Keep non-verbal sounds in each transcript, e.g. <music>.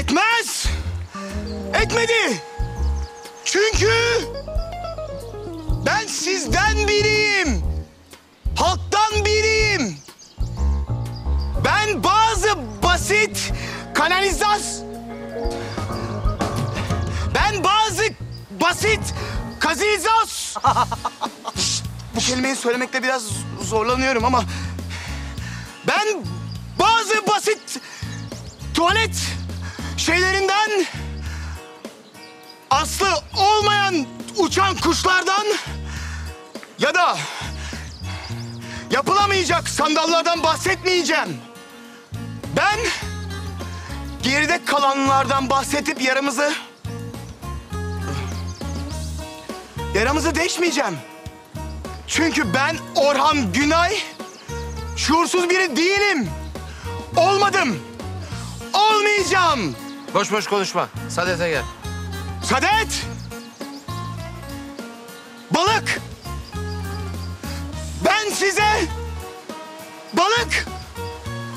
Etmez. Etmedi. Çünkü ben sizden biriyim. Halktan biriyim. Ben bazı basit kanalizas... Ben bazı basit kazizas... <laughs> Bu kelimeyi söylemekte biraz zorlanıyorum ama... Ben bazı basit tuvalet şeylerinden... Aslı olmayan uçan kuşlardan... Ya da yapılamayacak sandallardan bahsetmeyeceğim. Ben geride kalanlardan bahsedip yaramızı... Yaramızı deşmeyeceğim. Çünkü ben Orhan Günay şuursuz biri değilim. Olmadım. Olmayacağım. Boş boş konuşma. Sadete gel. Sadet! Balık! Ben size balık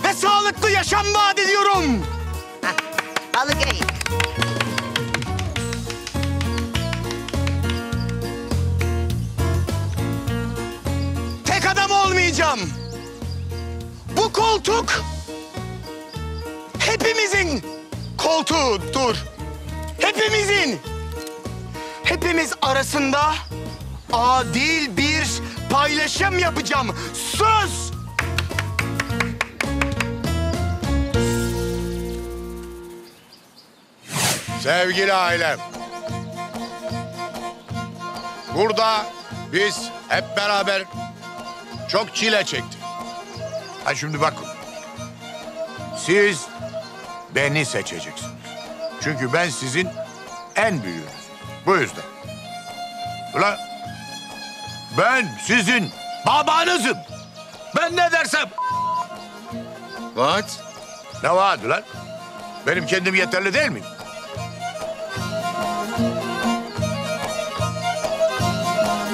ve sağlıklı yaşam vaat ediyorum. Balık iyi. Tek adam olmayacağım. Bu koltuk hepimizin koltuğudur. Hepimizin. Hepimiz arasında adil bir paylaşım yapacağım. Söz. Sevgili ailem. Burada biz hep beraber çok çile çektik. Ha şimdi bakın. Siz beni seçeceksiniz. Çünkü ben sizin en büyüğünüz. Bu yüzden. Ulan ben sizin babanızım. Ben ne dersem. What? Ne vaadi lan? Benim kendim yeterli değil miyim?